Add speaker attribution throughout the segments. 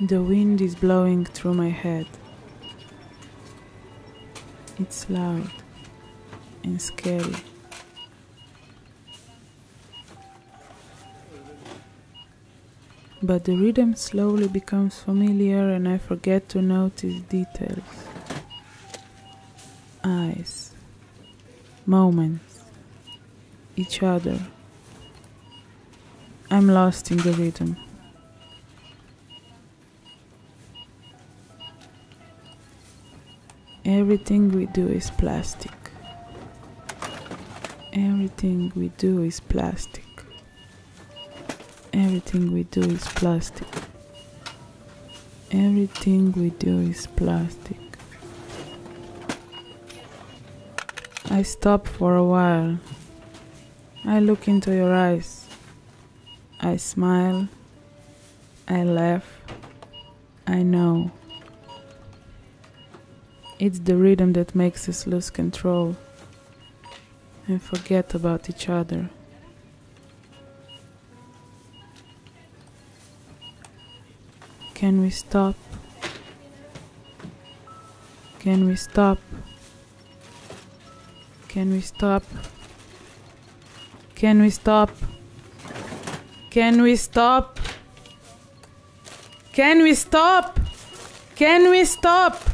Speaker 1: The wind is blowing through my head. It's loud and scary. But the rhythm slowly becomes familiar and I forget to notice details. Eyes, moments, each other. I'm lost in the rhythm. Everything we do is plastic. Everything we do is plastic. Everything we do is plastic. Everything we do is plastic. I stop for a while. I look into your eyes. I smile. I laugh. I know. It's the rhythm that makes us lose control and forget about each other. Can we stop? Can we stop? Can we stop? Can we stop? Can we stop? Can we stop? Can we stop?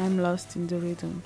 Speaker 1: I'm lost in the rhythm.